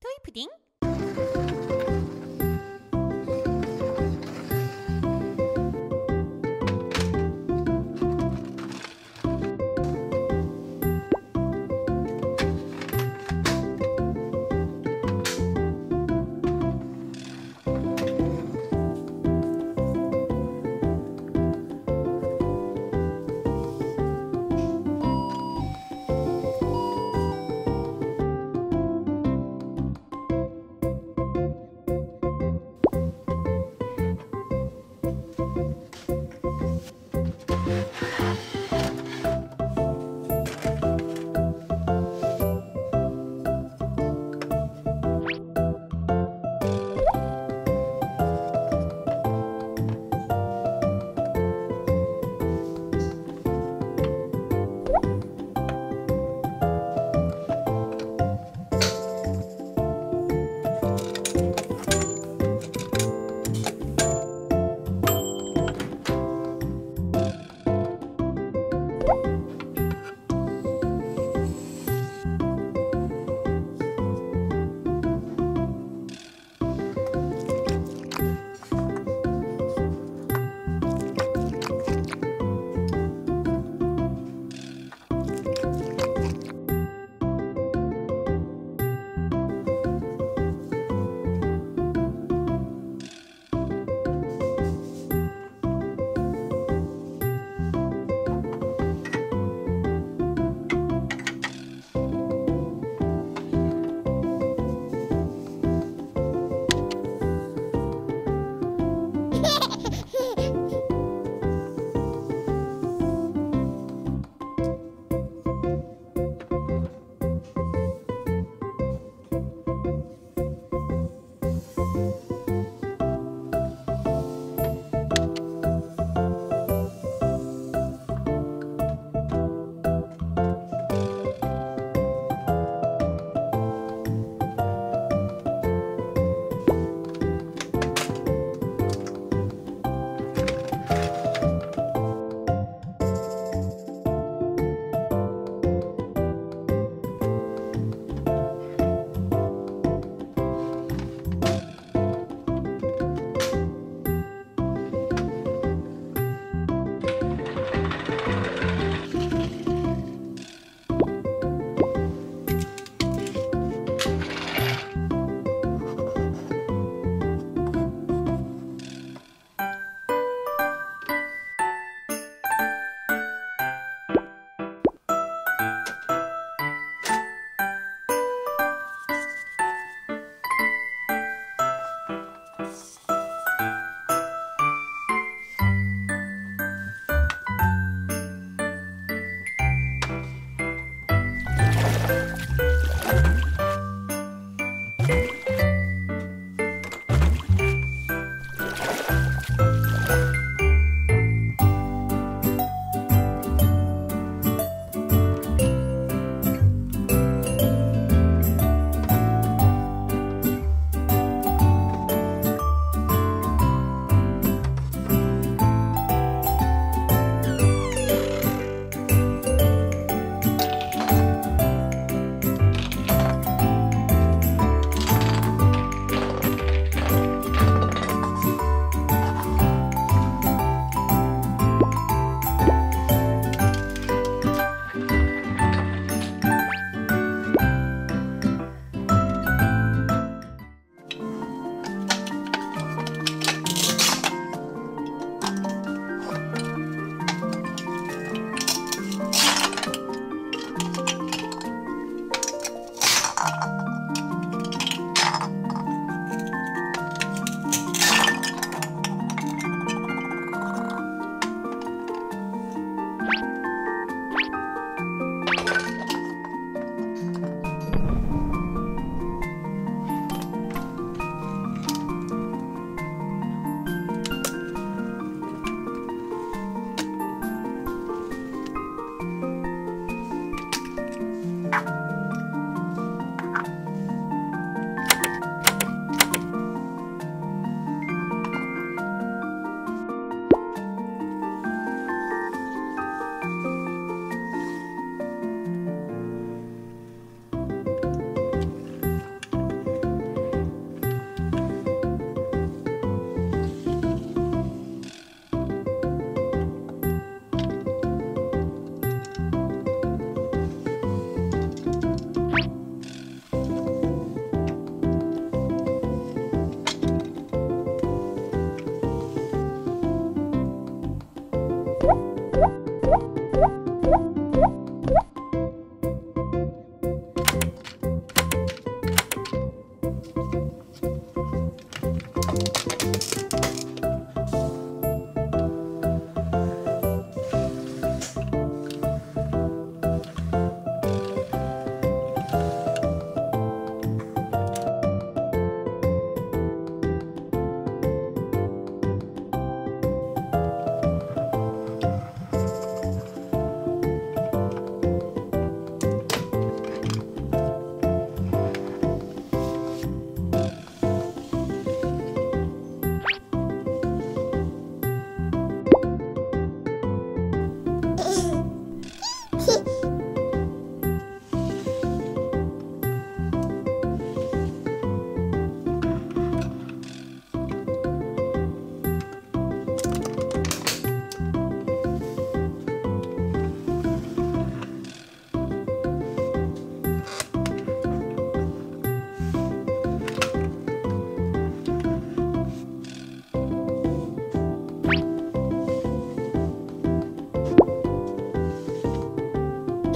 토이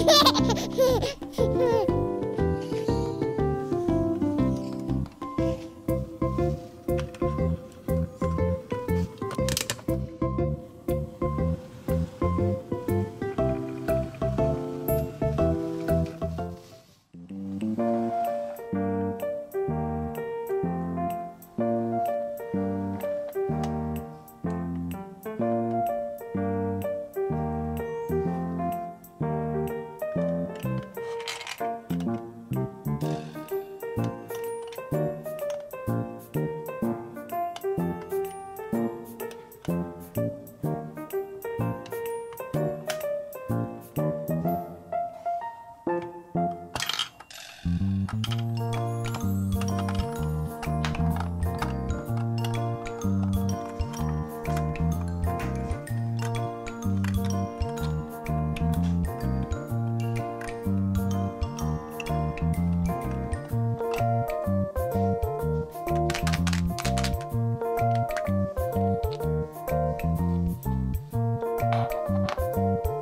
Hehehehe うん。